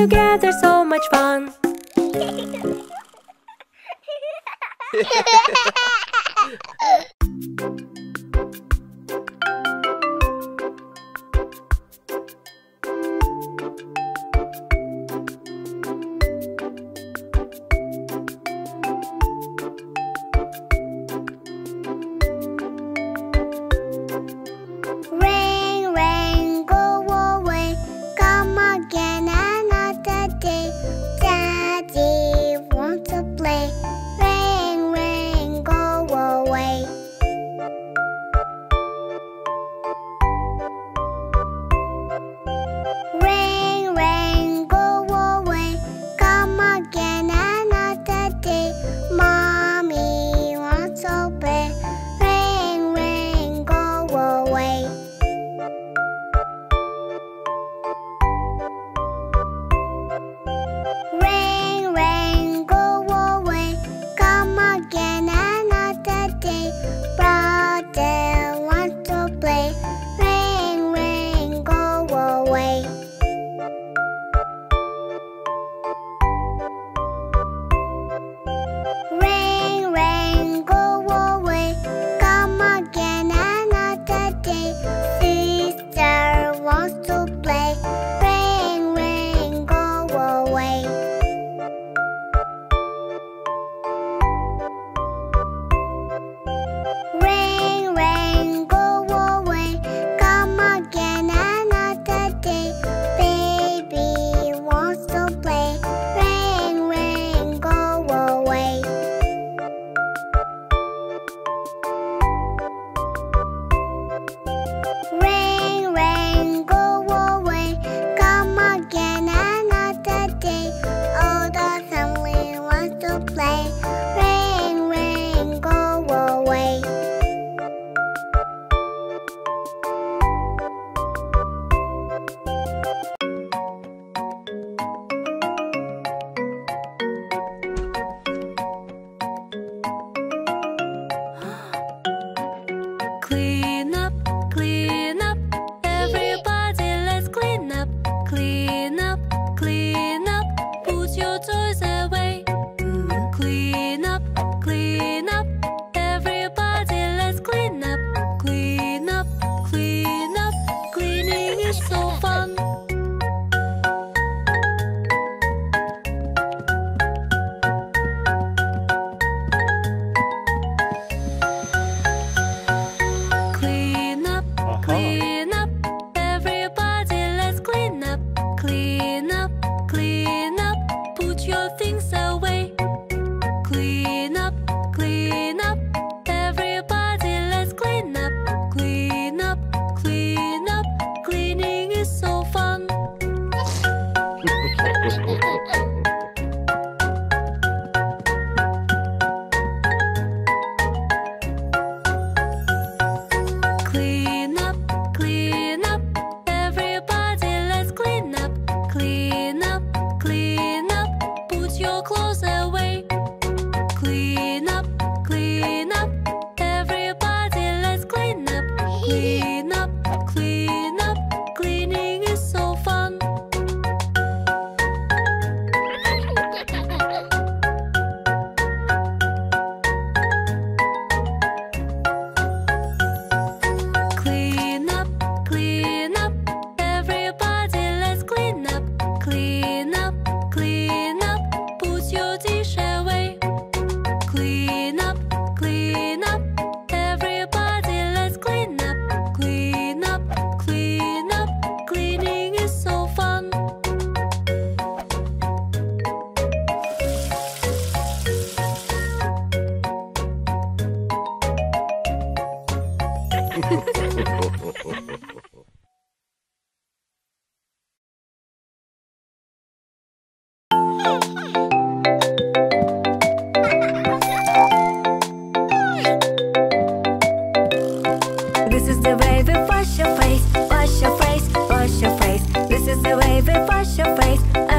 together so much fun. your clothes this is the way we wash your face, wash your face, wash your face. This is the way we wash your face.